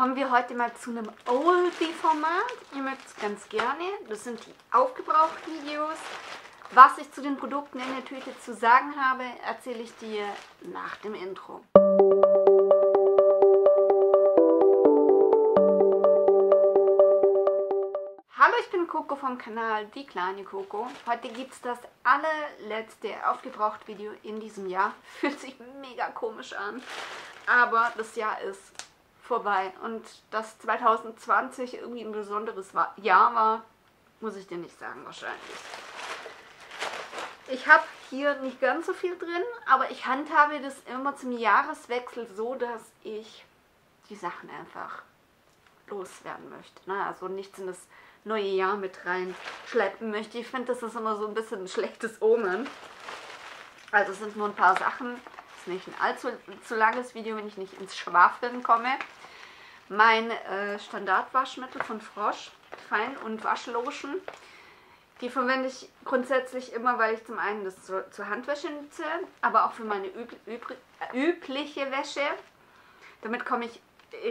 kommen wir heute mal zu einem Oldie-Format. Ihr mögt es ganz gerne. Das sind die Aufgebraucht-Videos. Was ich zu den Produkten in der Tüte zu sagen habe, erzähle ich dir nach dem Intro. Hallo, ich bin Coco vom Kanal Die kleine Coco. Heute gibt es das allerletzte Aufgebraucht-Video in diesem Jahr. Fühlt sich mega komisch an, aber das Jahr ist vorbei. Und dass 2020 irgendwie ein besonderes Jahr war, muss ich dir nicht sagen wahrscheinlich. Ich habe hier nicht ganz so viel drin, aber ich handhabe das immer zum Jahreswechsel so, dass ich die Sachen einfach loswerden möchte. Ne? Also nichts in das neue Jahr mit reinschleppen möchte. Ich finde, das ist immer so ein bisschen ein schlechtes Omen. Also es sind nur ein paar Sachen. Das ist nicht ein allzu zu langes Video, wenn ich nicht ins Schwafeln komme. Mein äh, Standardwaschmittel von Frosch, Fein- und Waschlotion die verwende ich grundsätzlich immer, weil ich zum einen das zur, zur Handwäsche nutze, aber auch für meine üb, üb, übliche Wäsche. Damit komme ich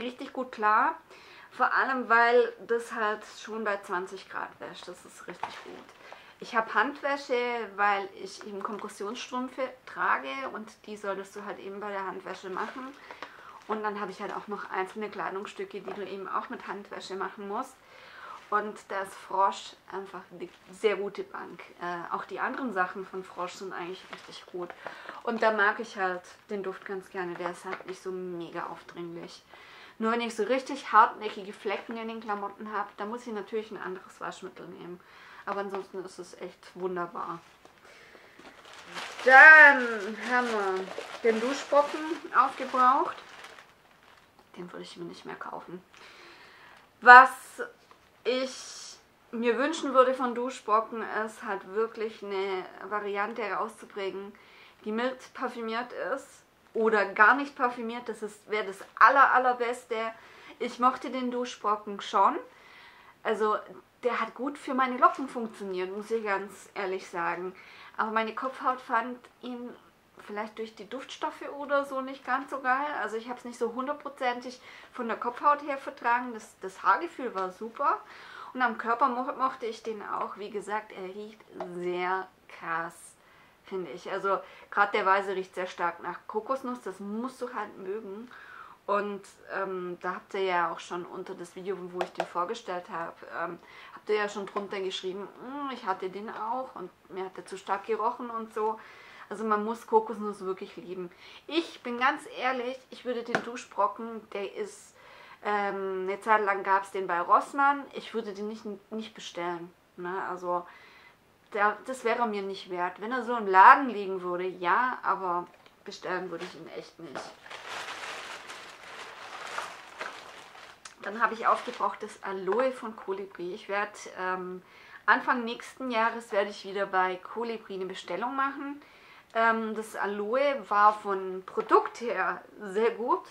richtig gut klar. Vor allem, weil das halt schon bei 20 Grad wäscht. Das ist richtig gut. Ich habe Handwäsche, weil ich eben Kompressionsstrümpfe trage und die solltest du halt eben bei der Handwäsche machen. Und dann habe ich halt auch noch einzelne Kleidungsstücke, die du eben auch mit Handwäsche machen musst. Und da ist Frosch einfach eine sehr gute Bank. Äh, auch die anderen Sachen von Frosch sind eigentlich richtig gut. Und da mag ich halt den Duft ganz gerne. Der ist halt nicht so mega aufdringlich. Nur wenn ich so richtig hartnäckige Flecken in den Klamotten habe, dann muss ich natürlich ein anderes Waschmittel nehmen. Aber ansonsten ist es echt wunderbar. Dann haben wir den Duschbrocken aufgebraucht. Den würde ich mir nicht mehr kaufen. Was ich mir wünschen würde von Duschbrocken, ist halt wirklich eine Variante herauszubringen, die mild parfümiert ist oder gar nicht parfümiert. Das wäre das aller, allerbeste. Ich mochte den Duschbrocken schon. Also der hat gut für meine Locken funktioniert, muss ich ganz ehrlich sagen. Aber meine Kopfhaut fand ihn vielleicht durch die Duftstoffe oder so nicht ganz so geil. Also ich habe es nicht so hundertprozentig von der Kopfhaut her vertragen. Das, das Haargefühl war super. Und am Körper mo mochte ich den auch. Wie gesagt, er riecht sehr krass, finde ich. Also gerade der Weiße riecht sehr stark nach Kokosnuss. Das musst du halt mögen. Und ähm, da habt ihr ja auch schon unter das Video, wo ich den vorgestellt habe, ähm, habt ihr ja schon drunter geschrieben, hm, ich hatte den auch und mir hat der zu stark gerochen und so. Also man muss Kokosnuss wirklich lieben. Ich bin ganz ehrlich, ich würde den Duschbrocken, der ist, ähm, eine Zeit lang gab es den bei Rossmann, ich würde den nicht, nicht bestellen. Ne? Also der, das wäre mir nicht wert. Wenn er so im Laden liegen würde, ja, aber bestellen würde ich ihn echt nicht. Dann habe ich aufgebraucht das Aloe von Colibri. Ich werde ähm, Anfang nächsten Jahres werde ich wieder bei Colibri eine Bestellung machen. Ähm, das Aloe war von Produkt her sehr gut.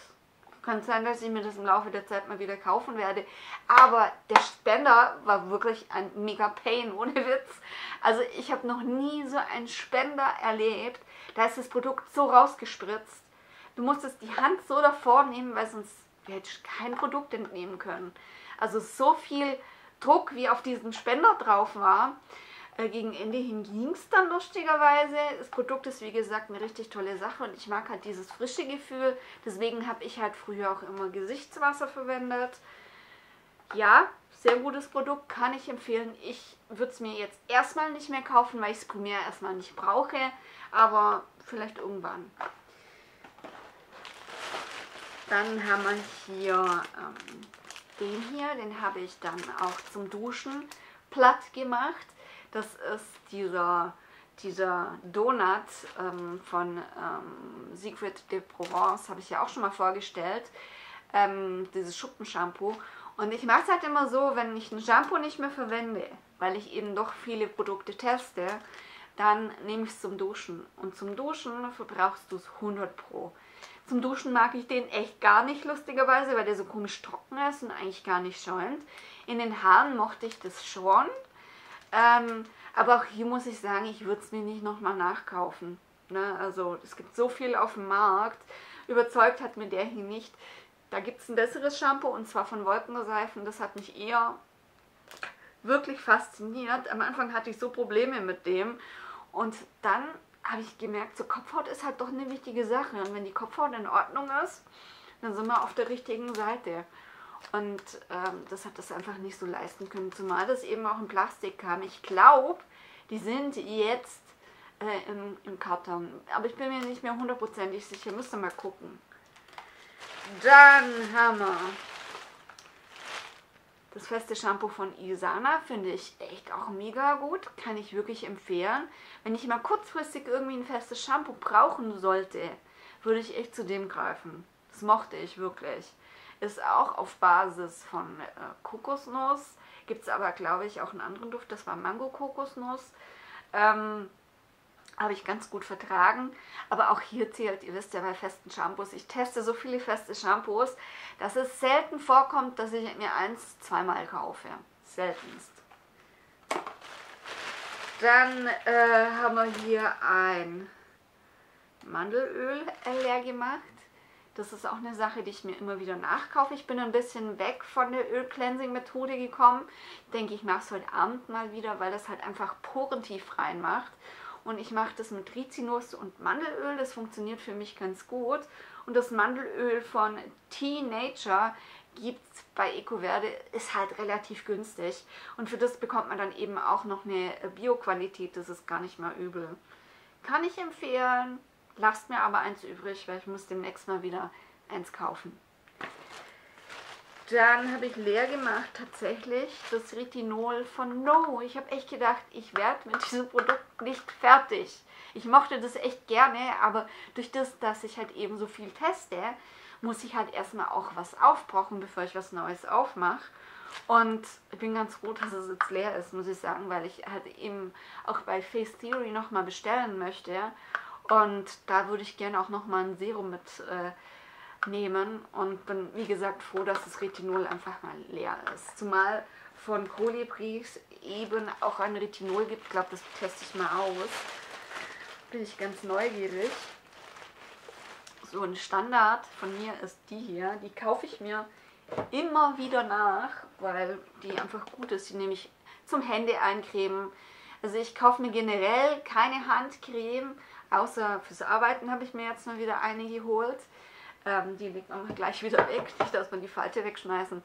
Kann sein, dass ich mir das im Laufe der Zeit mal wieder kaufen werde. Aber der Spender war wirklich ein mega Pain, ohne Witz. Also ich habe noch nie so einen Spender erlebt. Da ist das Produkt so rausgespritzt. Du musstest die Hand so davor nehmen, weil sonst hätte ich kein Produkt entnehmen können. Also so viel Druck, wie auf diesem Spender drauf war. Äh, gegen Ende hin ging es dann lustigerweise. Das Produkt ist wie gesagt eine richtig tolle Sache und ich mag halt dieses frische Gefühl. Deswegen habe ich halt früher auch immer Gesichtswasser verwendet. Ja, sehr gutes Produkt, kann ich empfehlen. Ich würde es mir jetzt erstmal nicht mehr kaufen, weil ich es primär erstmal nicht brauche, aber vielleicht irgendwann. Dann haben wir hier ähm, den hier, den habe ich dann auch zum Duschen platt gemacht. Das ist dieser, dieser Donut ähm, von ähm, Secret de Provence, habe ich ja auch schon mal vorgestellt. Ähm, dieses Schuppenshampoo. Und ich mache es halt immer so, wenn ich ein Shampoo nicht mehr verwende, weil ich eben doch viele Produkte teste, dann nehme ich es zum Duschen. Und zum Duschen verbrauchst du es 100 Pro. Zum Duschen mag ich den echt gar nicht, lustigerweise, weil der so komisch trocken ist und eigentlich gar nicht schäumt. In den Haaren mochte ich das schon, ähm, aber auch hier muss ich sagen, ich würde es mir nicht nochmal nachkaufen. Ne? Also es gibt so viel auf dem Markt. Überzeugt hat mir der hier nicht. da gibt es ein besseres Shampoo und zwar von Wolkenseifen. Das hat mich eher wirklich fasziniert. Am Anfang hatte ich so Probleme mit dem und dann habe ich gemerkt, so Kopfhaut ist halt doch eine wichtige Sache. Und wenn die Kopfhaut in Ordnung ist, dann sind wir auf der richtigen Seite. Und ähm, das hat das einfach nicht so leisten können, zumal das eben auch in Plastik kam. Ich glaube, die sind jetzt äh, im, im Karton. Aber ich bin mir nicht mehr hundertprozentig sicher. Müsste mal gucken. Dann haben wir das feste Shampoo von Isana. Finde ich echt auch mega gut. Kann ich wirklich empfehlen. Wenn ich mal kurzfristig irgendwie ein festes Shampoo brauchen sollte, würde ich echt zu dem greifen. Das mochte ich wirklich. Ist auch auf Basis von äh, Kokosnuss. Gibt es aber, glaube ich, auch einen anderen Duft. Das war Mango-Kokosnuss. Ähm, habe ich ganz gut vertragen. Aber auch hier zählt, ihr wisst ja bei festen Shampoos, ich teste so viele feste Shampoos, dass es selten vorkommt, dass ich mir eins zweimal kaufe. Seltenst. Dann äh, haben wir hier ein Mandelöl leer gemacht. Das ist auch eine Sache, die ich mir immer wieder nachkaufe. Ich bin ein bisschen weg von der Öl-Cleansing-Methode gekommen. Denke, ich mache es heute Abend mal wieder, weil das halt einfach porentief reinmacht. Und ich mache das mit Rizinus und Mandelöl. Das funktioniert für mich ganz gut. Und das Mandelöl von T-Nature gibt es bei Ecoverde, ist halt relativ günstig. Und für das bekommt man dann eben auch noch eine Bio-Qualität. Das ist gar nicht mal übel. Kann ich empfehlen. Lasst mir aber eins übrig, weil ich muss demnächst mal wieder eins kaufen. Dann habe ich leer gemacht tatsächlich das Retinol von No. Ich habe echt gedacht, ich werde mit diesem Produkt nicht fertig. Ich mochte das echt gerne, aber durch das, dass ich halt eben so viel teste, muss ich halt erstmal auch was aufbrauchen, bevor ich was Neues aufmache. Und ich bin ganz froh, dass es jetzt leer ist, muss ich sagen, weil ich halt eben auch bei Face Theory nochmal bestellen möchte. Und da würde ich gerne auch nochmal ein Serum mit äh, und bin wie gesagt froh, dass das Retinol einfach mal leer ist. Zumal von Colibris eben auch ein Retinol gibt. Ich glaube, das teste ich mal aus. Bin ich ganz neugierig. So ein Standard von mir ist die hier. Die kaufe ich mir immer wieder nach, weil die einfach gut ist. Die nehme ich zum Hände eincremen. Also ich kaufe mir generell keine Handcreme, außer fürs Arbeiten habe ich mir jetzt mal wieder eine geholt. Ähm, die legt man gleich wieder weg, nicht, dass man die Falte wegschmeißen.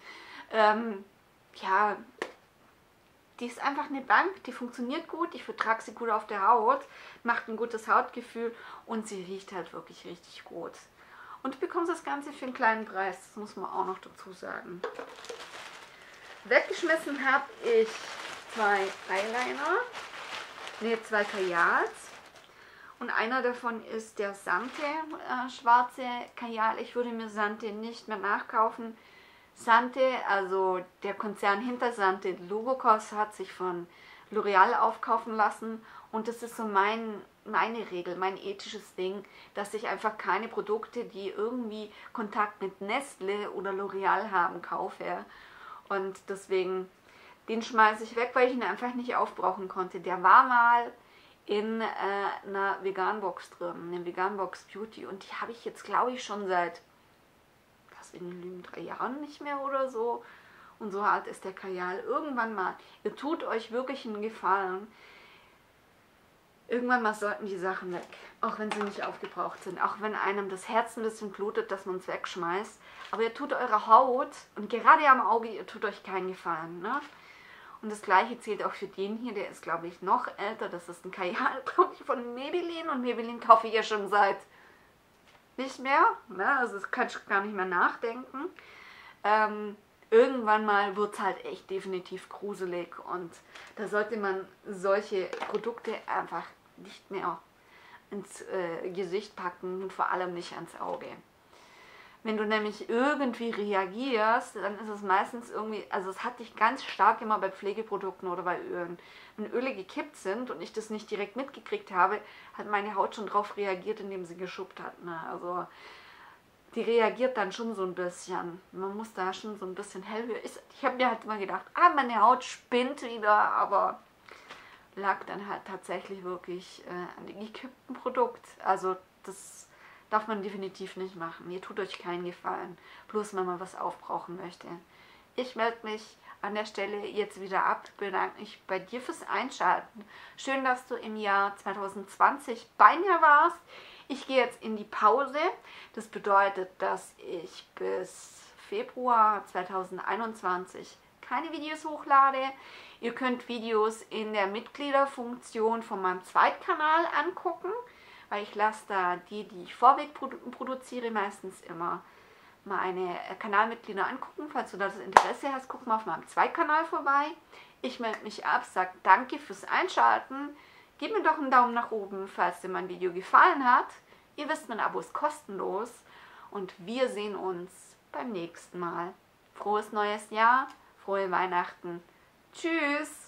Ähm, ja, die ist einfach eine Bank, die funktioniert gut, ich vertrage sie gut auf der Haut, macht ein gutes Hautgefühl und sie riecht halt wirklich richtig gut. Und du bekommst das Ganze für einen kleinen Preis, das muss man auch noch dazu sagen. Weggeschmissen habe ich zwei Eyeliner, ne, zwei Kajals und einer davon ist der Sante äh, schwarze Kajal. Ich würde mir Sante nicht mehr nachkaufen. Sante, also der Konzern hinter Sante, Logokos, hat sich von L'Oreal aufkaufen lassen. Und das ist so mein, meine Regel, mein ethisches Ding, dass ich einfach keine Produkte, die irgendwie Kontakt mit Nestle oder L'Oreal haben, kaufe. Und deswegen, den schmeiße ich weg, weil ich ihn einfach nicht aufbrauchen konnte. Der war mal in äh, einer Vegan-Box drin, eine Vegan-Box Beauty. Und die habe ich jetzt, glaube ich, schon seit, was in den drei Jahren nicht mehr oder so. Und so alt ist der Kajal. Irgendwann mal, ihr tut euch wirklich einen Gefallen. Irgendwann mal sollten die Sachen weg, auch wenn sie nicht aufgebraucht sind, auch wenn einem das Herz ein bisschen blutet, dass man es wegschmeißt. Aber ihr tut eure Haut und gerade am Auge, ihr tut euch keinen Gefallen. Ne? Und das gleiche zählt auch für den hier, der ist glaube ich noch älter. Das ist ein Kajal, glaube ich, von Maybelline. Und Maybelline kaufe ich ja schon seit nicht mehr. Ne? Also das kann ich gar nicht mehr nachdenken. Ähm, irgendwann mal wird es halt echt definitiv gruselig. Und da sollte man solche Produkte einfach nicht mehr ins äh, Gesicht packen und vor allem nicht ans Auge. Wenn du nämlich irgendwie reagierst, dann ist es meistens irgendwie, also es hat dich ganz stark immer bei Pflegeprodukten oder bei Ölen. Wenn Öle gekippt sind und ich das nicht direkt mitgekriegt habe, hat meine Haut schon drauf reagiert, indem sie geschuppt hat. Ne? Also die reagiert dann schon so ein bisschen. Man muss da schon so ein bisschen hellhörig. Ich habe mir halt mal gedacht, ah, meine Haut spinnt wieder, aber lag dann halt tatsächlich wirklich äh, an dem gekippten Produkt. Also das darf man definitiv nicht machen. Ihr tut euch keinen Gefallen, bloß wenn man was aufbrauchen möchte. Ich melde mich an der Stelle jetzt wieder ab, bedanke mich bei dir fürs Einschalten. Schön, dass du im Jahr 2020 bei mir warst. Ich gehe jetzt in die Pause. Das bedeutet, dass ich bis Februar 2021 keine Videos hochlade. Ihr könnt Videos in der Mitgliederfunktion von meinem Zweitkanal angucken, weil ich lasse da die, die ich vorweg produ produziere, meistens immer meine Kanalmitglieder angucken. Falls du das Interesse hast, guck mal auf meinem Zweitkanal vorbei. Ich melde mich ab, sage danke fürs Einschalten. Gib mir doch einen Daumen nach oben, falls dir mein Video gefallen hat. Ihr wisst, mein Abo ist kostenlos. Und wir sehen uns beim nächsten Mal. Frohes neues Jahr, frohe Weihnachten. Tschüss!